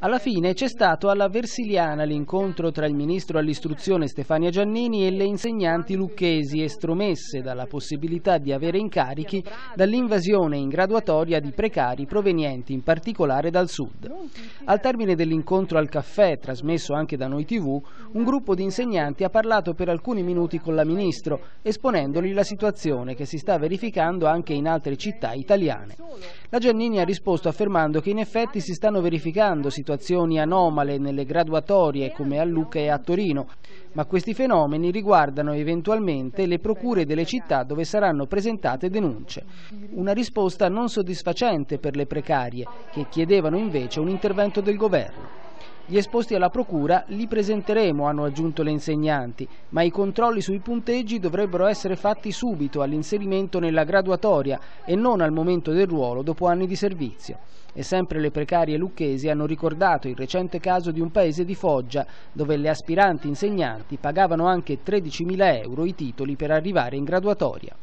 Alla fine c'è stato alla Versiliana l'incontro tra il ministro all'istruzione Stefania Giannini e le insegnanti lucchesi estromesse dalla possibilità di avere incarichi dall'invasione in graduatoria di precari provenienti in particolare dal sud. Al termine dell'incontro al caffè, trasmesso anche da Noi TV, un gruppo di insegnanti ha parlato per alcuni minuti con la ministro, esponendogli la situazione che si sta verificando anche in altre città italiane. La Giannini ha risposto affermando che in effetti si stanno verificando situazioni anomale nelle graduatorie come a Lucca e a Torino, ma questi fenomeni riguardano eventualmente le procure delle città dove saranno presentate denunce. Una risposta non soddisfacente per le precarie, che chiedevano invece un intervento del governo. Gli esposti alla procura li presenteremo, hanno aggiunto le insegnanti, ma i controlli sui punteggi dovrebbero essere fatti subito all'inserimento nella graduatoria e non al momento del ruolo dopo anni di servizio. E sempre le precarie lucchesi hanno ricordato il recente caso di un paese di Foggia, dove le aspiranti insegnanti pagavano anche 13.000 euro i titoli per arrivare in graduatoria.